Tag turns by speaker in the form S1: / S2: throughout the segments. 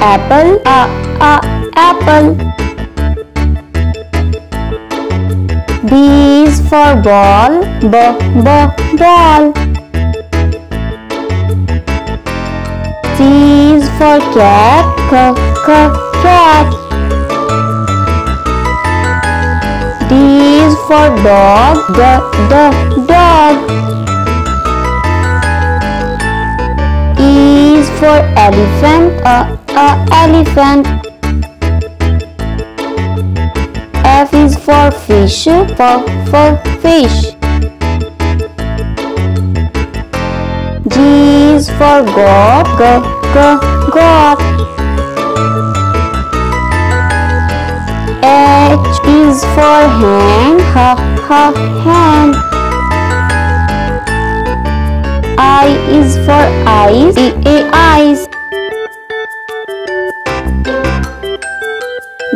S1: apple a a apple. B is for ball b b ball. C is for cat c c cat. D is for dog d d dog. E is for elephant a a elephant. F is for fish for for fish. G is for goat g g goat. H is for hand ha ha hand I is for eyes e e eyes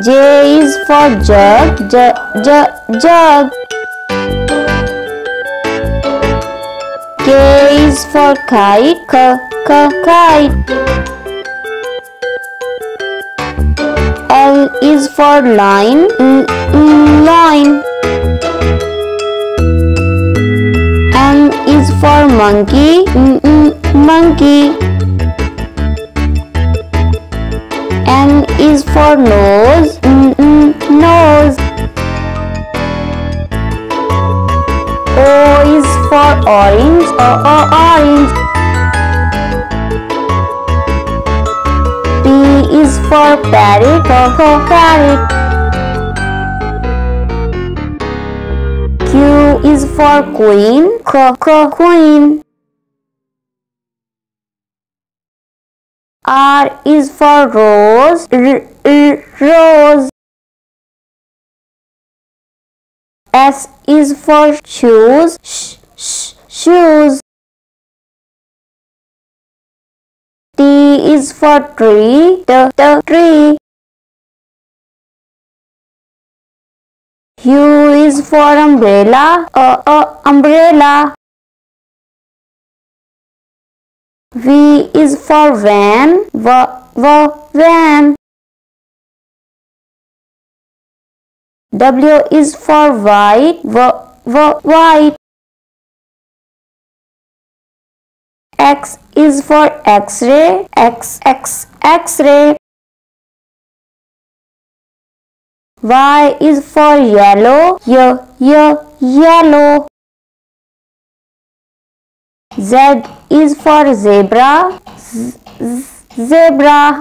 S1: J is for jug j j jug. K is for kite k k kite. L is for line line. M is for monkey monkey is for nose. Nose. O is for orange. O, o, orange. P is for parrot. O, o, parrot. Q is for queen. Q, q, queen R is for rose r, r, rose. S is for shoes sh, sh, shoes. T is for tree tree. U is for umbrella a, a, umbrella V is for van. V, v, van. W is for white. V, v, white. X is for x-ray. X, x, x-ray. Y is for yellow. Y, y, yellow Z is for zebra. Z, zebra